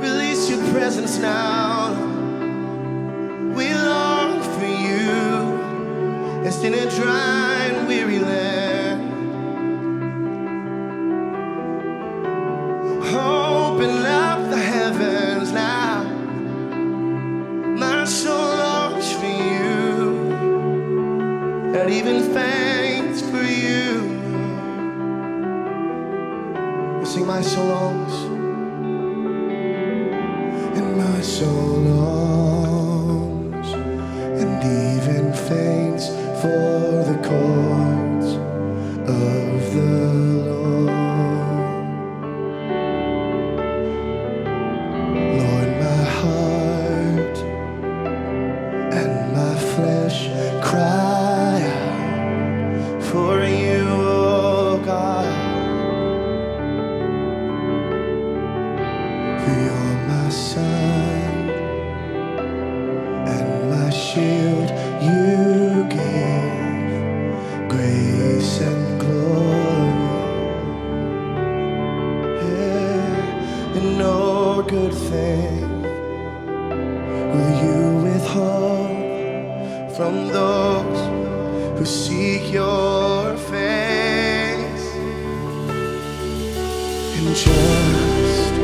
Release your presence now. We long for you. In a dry and weary land. The heavens now. My soul longs for you. Not even for you sing my so so longs and even faints for the cause. good thing will you withhold from those who seek your face? And just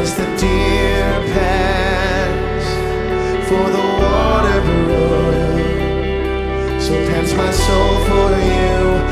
as the deer pants for the water so pants my soul for you.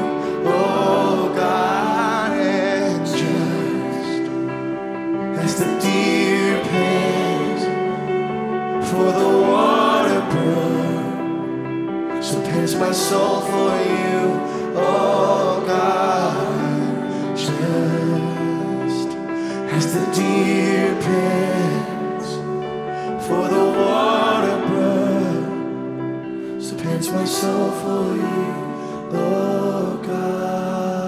my soul for you, oh God. Just as the deer pants for the water brook, so pants my soul for you, oh God.